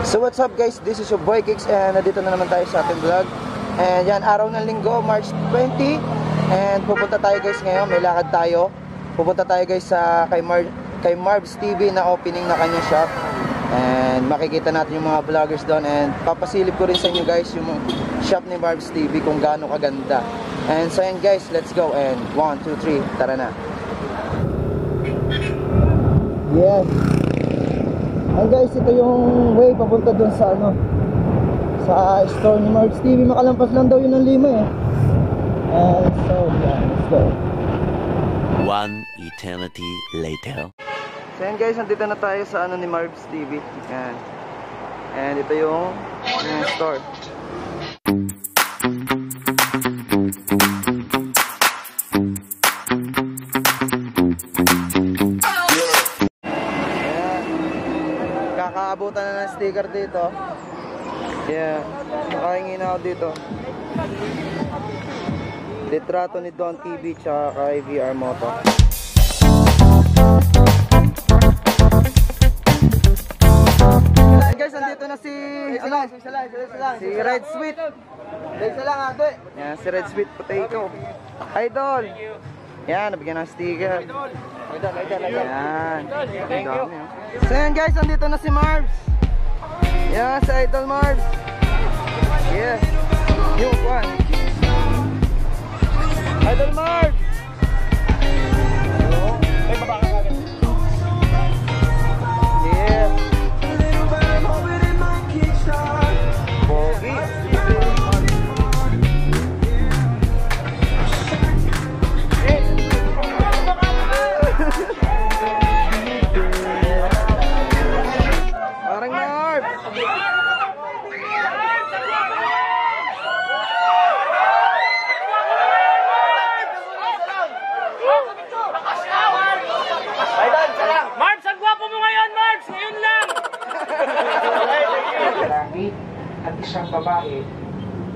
So what's up guys, this is your boy Kicks and nandito na naman tayo sa ating vlog. And yan, araw ng linggo, March 20 And pupunta tayo guys ngayon, may lakad tayo. Pupunta tayo guys sa kay, Mar kay Marbs TV na opening na kanyang shop And makikita natin yung mga vloggers doon. And papasilip ko rin sa inyo guys yung shop ni Marbs TV kung gaano kaganda. And so yan guys, let's go. And 1, 2, 3, tara na. Yes Ay guys, ito yung way papunta dun sa ano sa store ni Marks TV. Makalampas lang daw yun ng lima eh. And so, yeah, let's go. One eternity later. So yan guys, nandito na tayo sa ano ni Marbs TV. Yan. And ito yung, yung store. Sticker dito. Yeah. Nakahingi na ako dito. Litrato ni Don TV tsaka kay VR Moto. Ayan guys, nandito na si ano? Si Red Sweet. Isa lang ate. Yan, si Red Sweet Potato. Idol. Yan, nabigyan ng sticker. Idol, idol, idol. Yan. Ang dami, oh. So yan guys, nandito na si Marbs. Yan, si Idol Marbs. Yes. Yung one. Idol Marbs. Isang babae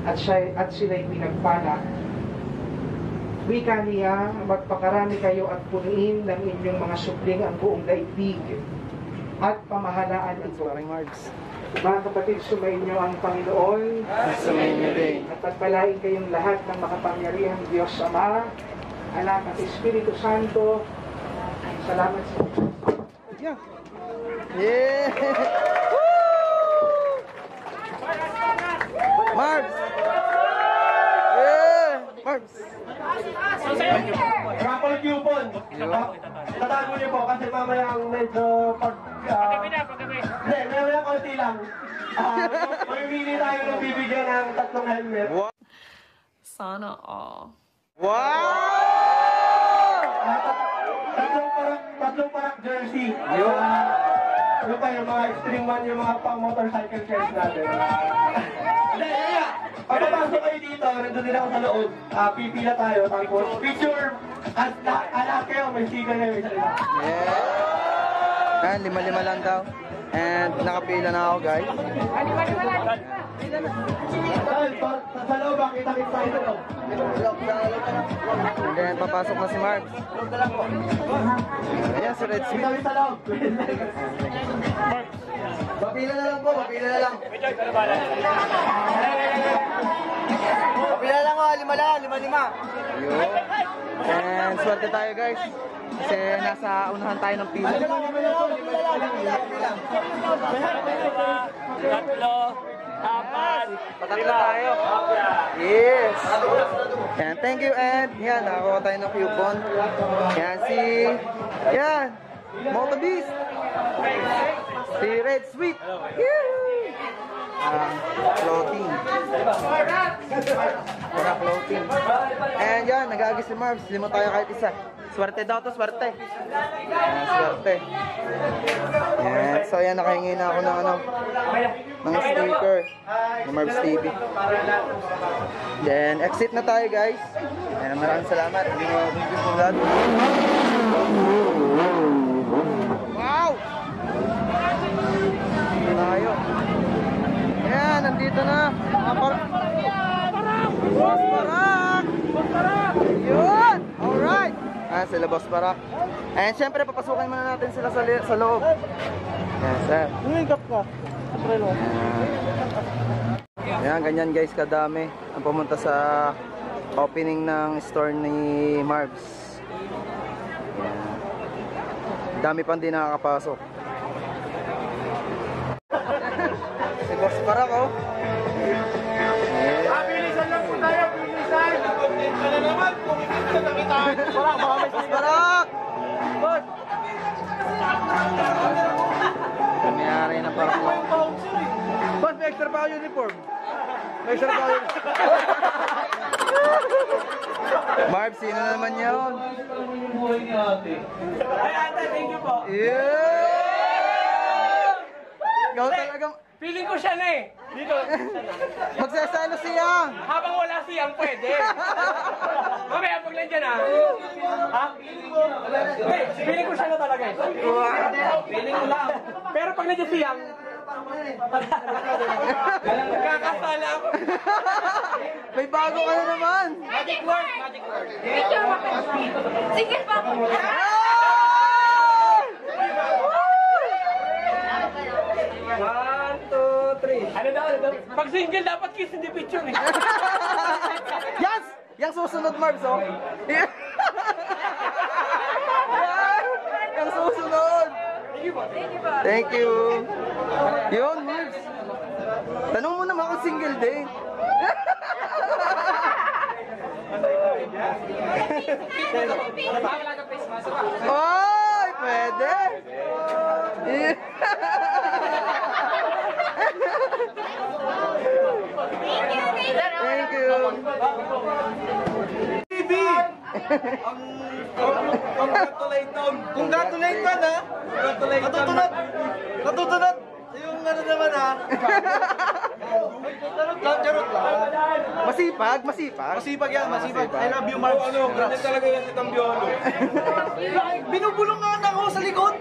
at siya at sila'y pinagpala. Wika niya, magpakarami kayo at punuin ng inyong mga supling ang buong daigdig at pamahalaan ito. Mga kapatid, sumainyo ang Panginoon at pagpalain kayong lahat ng makapangyarihang Diyos Ama, Anak at Espiritu Santo. Salamat sa Yeah! Yeah! Ng helmet. Sana all. Wow! Tatlong tatlong parak jersey. Yung, yung pa yung mga extreme one, yung mga pang motorcycle chairs natin. Hindi, kaya, pagpapasok kayo dito, nandun din ako sa loob. Ah, pipila tayo, tapos picture, at la- anak kayo, may sticker kayo sa ila. Yeah! Lima-lima lang daw. And nakapila na ako guys. Dahil, sa loob, sa loob. And then papasok na si Marbs. Ayan si Red Sweet. Kita loob. Papila na lang po, papila na lang. Papila lang ko, lima lang, lima-lima. Yun. And swerte tayo guys. Kasi nasa unahan tayo ng pila. Tatlo, apat, Patatlo tayo. Yes. Yan, thank you and yan, nakakuha tayo ng coupon. Yan si, yan, Moto Beast. Si Red Sweet. Yee! Ah, floating. Para floating. And yan, nag-aagis si Marbs. Limo tayo kahit isa. Swerte daw to, swerte. Yan, swerte. Yan, so ayan, nakahingi na ako ng ano, ng sticker ng Marbs TV. Then, exit na tayo guys. Ayan, maraming salamat. Hindi mo vlog. Wow! Tayo. Ayan, nandito na. Mga par... Boss Parak! Boss Parak! Yun! Alright! Ah, sila Boss Parak. And syempre, papasukin muna natin sila sa, sa loob. Yes, sir. Yung ka. Ayan, ganyan guys, kadami ang pumunta sa opening ng store ni Marv's. Ayan. Dami pang di nakakapasok. si Boss Parak, Kumayari na parang Boss, may extra pa ako uniform. May extra pa ako uniform. Marv, sino naman yun? Ay, ate, thank you po. Yeah! Ikaw talaga, Feeling ko siya na eh. Dito. magsasalo siya. Habang wala siyang pwede. Mamaya pag nandiyan na. Ha? Hindi, feeling ko siya na talaga eh. Feeling ko lang. Pero pag nandiyan siyang, Kakasala ako. May bago ka na naman. Magic word, magic word. Picture mo pa. Sige pa. One, two, three. Ano daw, ano daw? Pag single, dapat kiss hindi picture eh. Yes! Yang susunod, Marvs, oh. Yang susunod. Thank you. Yun, Marvs. Tanong mo naman kung single day. Oy, pwede. Yeah. Thank you. TV! Ang. Congratulate man ha? Congratulate Natutunod. Natutunod. Yung ano naman ha? Charot lang, charot lang. Masipag, masipag. Masipag yan, masipag. I love you, Mark. Ano, ganyan talaga yan si Tambiolo. Binubulong nga anak ko sa likod.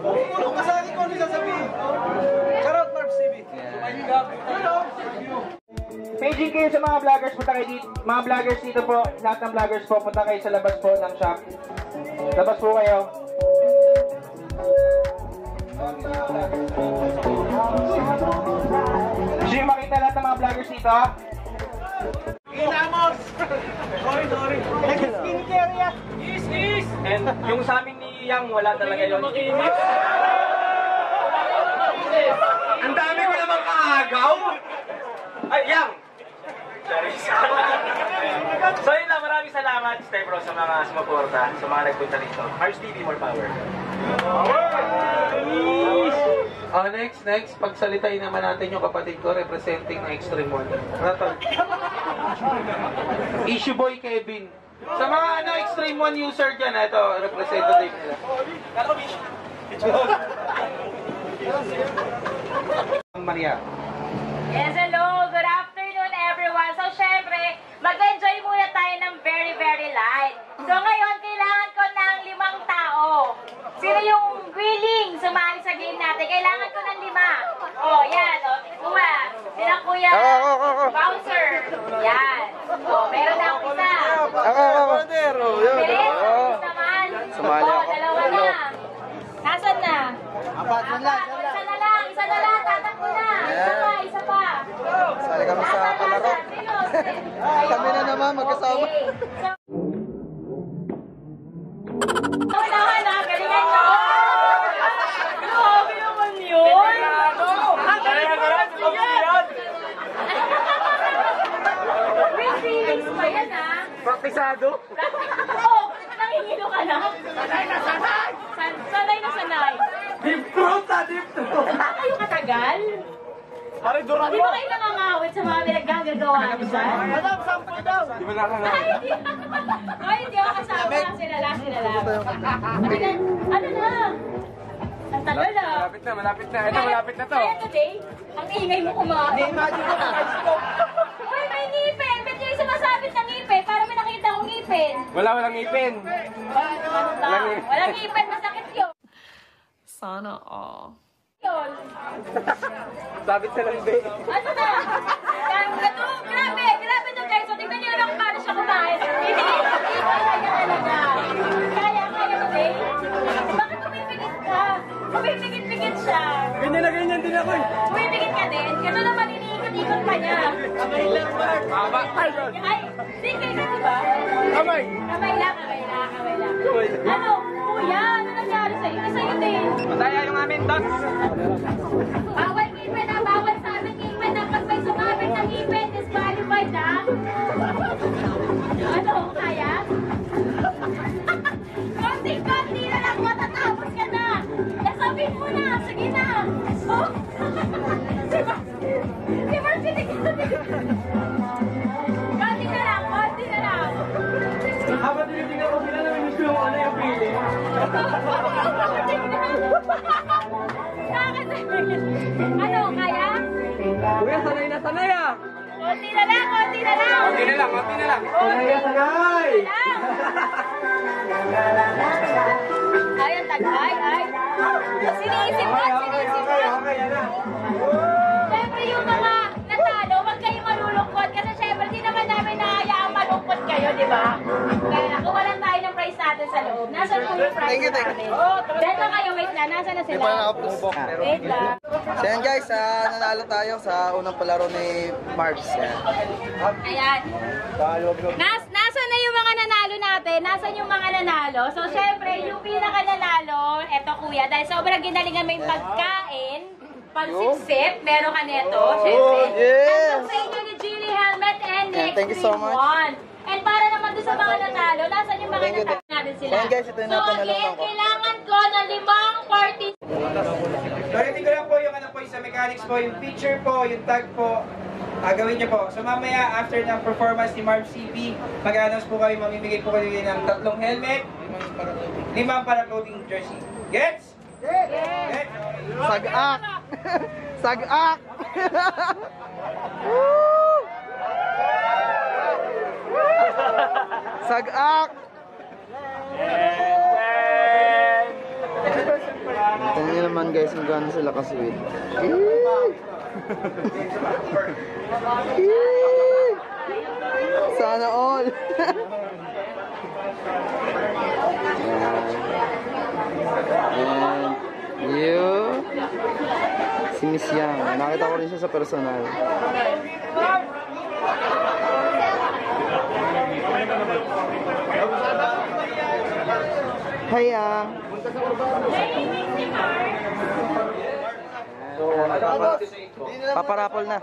Binubulong ka sa likod, ano sasabihin? Charot, Mark TV. Paging kayo sa mga vloggers, punta kayo dito. Mga vloggers dito po, lahat ng vloggers po, punta kayo sa labas po ng shop. Labas po kayo. Gusto nyo makita lahat ng mga vloggers dito? Inamos! sorry, sorry. Nag-skincare yan. Is, is! And yung sa amin ni Yang, wala talaga yun. Makinis. Ang dami ko namang kaagaw! Ay, Yang! So yun lang, maraming salamat, Stay Bro, sa mga sumuporta, sa mga nagpunta rito. Mars TV, more power. Oh, next, next, pagsalitain naman natin yung kapatid ko representing ng Extreme One. Ano to? Issue Boy Kevin. Sa mga ano, Extreme One user dyan, ito, representative nila. Maria. Yes, hello. Good afternoon, everyone. So, syempre, mag-enjoy muna tayo ng very, very light. So, ngayon, kailangan ko ng limang tao. Sino yung willing sumali sa game natin? Kailangan ko ng lima. Oh, yan. Oh, kuha. Sila kuya. Ako, ako, ako, ako. Bouncer. Yan. Oh, meron na akong isa. Ako, ako, ako. Yun, Bilis. oo. Bilis naman. Sumali oh, ako. dalawa na. Nasaan na? Apat na lang. Isa na lang. Isa na lang. Tatakbo na. Isa pa. Isa pa. Sali kami sa palaro. Kami na naman magkasama. Unahan na, galingan nyo! Grabe naman yun! Ang galing mo na siya! May feelings pa yan, ha? Praktisado? Oo, nangingilo ka na. Sanay na sanay! Sanay na sanay. Deep throat na, deep throat! Kayo katagal? Pare, duran Di ba kayo nangangawit sa mga pinaggagawa Madam, sample daw! Di ba nakakala? Ay, hindi. Hindi ako kasama. Sila lang, sila lang. Ano na? Na? Ang tagal na. Malapit na, malapit na. Ito, malapit na to. Kaya today, ang ingay mo kumain. Imagine ko na. Uy, may ngipin! Ba't yung sumasabit ng ngipin? Para may nakita akong ngipin. Wala, walang ngipin. Walang ngipin, masakit yun. Sana all. Yun. Sabit sa lambe. Ano na? Ang gato, niya. Mama. Ay, Ay, sige ka, di ba? kamay. Kamay lang, kamay lang, kamay lang. Ano? Kuya, ano nangyari sa'yo? Isa yun din. Mataya yung amin, dots. Bawal ngipin na, bawal sa amin ngipin na pag may sumabit ng ngipin, disqualified na. Ano, kaya? Konti-konti na lang, matatapos ka na. Nasabihin mo na, sige na. Oh. Ano, kaya? Kuya, sanay na sanay ah. Konti na lang, konti na lang. Konti na lang, konti na lang. Sanay sanay! Ay, ang ay. Sinisip mo, sinisip mo. Siyempre yung mga natalo, huwag kayong malulungkot kasi siyempre di naman namin nahayaang malungkot kayo, di ba? Natin sa loob. Nasa po yung prize Thank you, thank namin. Na kayo, wait lang, nasa na sila? Wait lang. So yan guys, ah, nanalo tayo sa unang palaro ni Marbs. Yan. Ayan. Nas, nasa na yung mga nanalo natin? Nasaan yung mga nanalo? So, syempre, yung pinaka nanalo, eto kuya, dahil sobrang ginalingan mo yung pagkain, pagsiksip, meron ka neto, syempre. Oh, yes! Ang sa inyo ni Jilly Helmet and Yeah, Nick, thank you so much. One. And para naman doon sa mga natalo, nasaan yung mga Thank you, natalo natin sila? Ayan, guys, ito yung so, napanalo again, ko. kailangan ko ng limang party Ulitin ko lang po yung ano po yung sa mechanics po, yung picture po, yung tag po, ah, gawin niyo po. So mamaya, after ng performance ni Marv CB, mag-announce po kami, mamimigay po kayo ng tatlong helmet, limang para-clothing jersey. Gets? Gets? Sag-ak! Sag-ak! Woo! Sag-ak! Naman guys kung gaano sila ka-sweet. Sana all! And si Miss Yang. Nakita ko rin siya sa personal. Hi Yang. Paparapol na.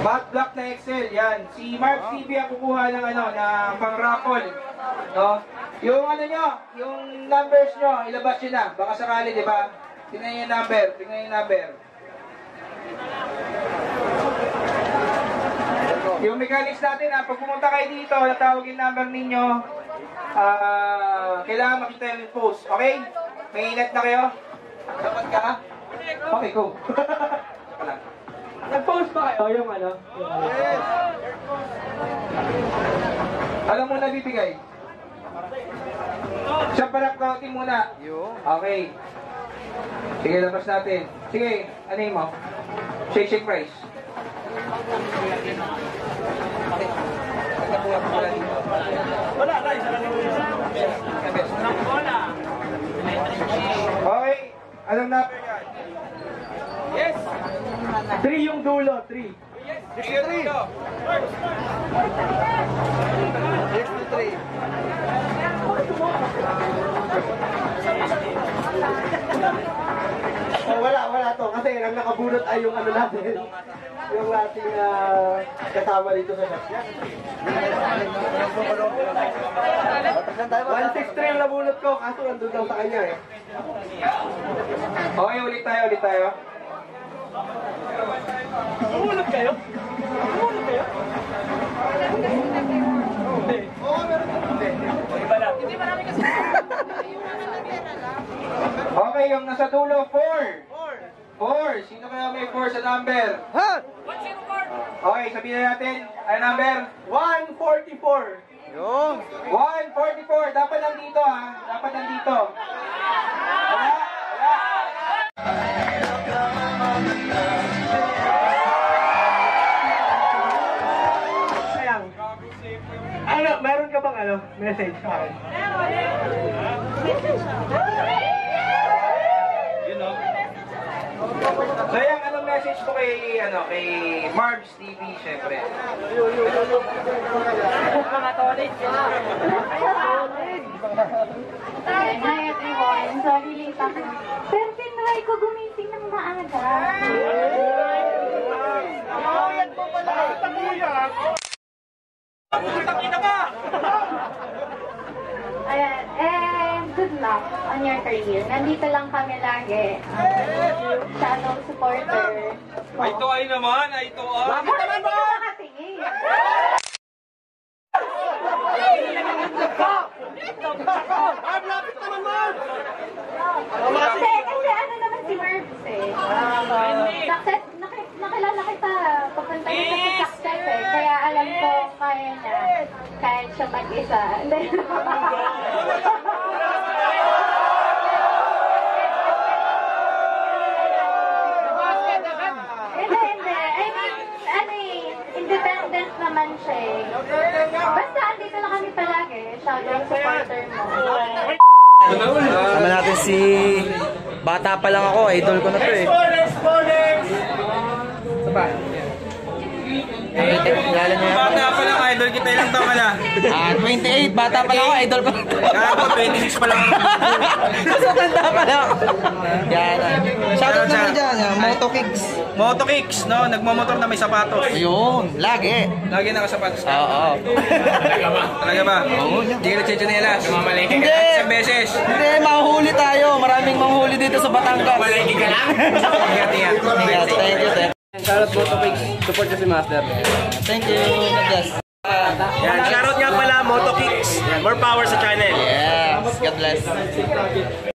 Back block na Excel, yan. Si Marv CB ang kukuha ng ano, na pang-raffle. No? Yung ano nyo, yung numbers nyo, ilabas nyo na. Baka sakali, di ba? Tingnan yung number, tingnan yung number. Yung mechanics natin, ha, pag pumunta kayo dito, natawag yung number ninyo, ah, kailangan makita yung post, okay? May inat na kayo? Dapat ka? Okay, go. Nag-post ba kayo yung ano? Alam mo na bibigay? Siya para counting muna. Okay. Sige, labas natin. Sige, ano mo? Shake, shake price. Okay, anong number yan? Yes! 3 yung dulo, 3. Yes, 3 yung dulo. Yes, 3 ang nakabunot ay yung ano natin, yung ating uh, kasama dito sa sasya. 163 ang nabunot ko, kaso nandun daw sa kanya eh. Okay, ulit tayo, ulit tayo. Nabunot kayo? Nabunot kayo? Oo, meron Hindi marami kasi. Okay, yung nasa dulo, 4. 4. Sino kaya may 4 sa number? Ha? Okay, sabihin na natin. Ano number? 144. Yung. 144. Dapat nandito ha. Dapat nandito. Wala. Wala. Sayang. Ano, meron ka bang ano, message sa akin? So yan, anong message mo kay, ano, kay Marbs TV, syempre? Hi everyone, sorry late ako. Pero tinry ko gumising ng maaga. Ayan, and good luck on your career. Nandito lang kami lagi. Um, shadow supporter. Ay, to ay naman, ay to ay. Bakit naman ba? Nakatingin. Kasi, kasi ano naman si Mervs eh. Success, nakilala kita papunta niya sa success eh. Kaya alam ko kaya niya. Kahit siya mag-isa. Hindi. Hindi, hindi. I mean, ano eh, independent naman siya eh. Basta andito lang kami palagi. Shoutout supporter mo. Sama natin si... Bata pa lang ako, idol ko na to eh. Eh, eh, kilala niyo yan? Bata pa lang, idol kita ilang taon ka na. Ah, 28, bata pa lang ako, idol to. Kako, 26 pa lang. Mas matanda pa lang ako. Yan. Shoutout naman dyan, ah, Moto Kicks. Moto kicks, no? Nagmamotor na may sapatos. Ayun, lagi. Lagi nakasapatos ka. Oo. Talaga ba? Oo. Hindi ka nagchichinelas. Mamalengke Hindi. Isang beses. Hindi, mahuli tayo. Maraming manghuli dito sa Batangas. Malaki ka lang? Ingat, ingat. Yes, thank you, sir. Shoutout Moto Kicks. Support nyo si Master. Thank you. God bless. Yan, shoutout nga pala Moto Kicks. More power sa channel. Yes, God bless.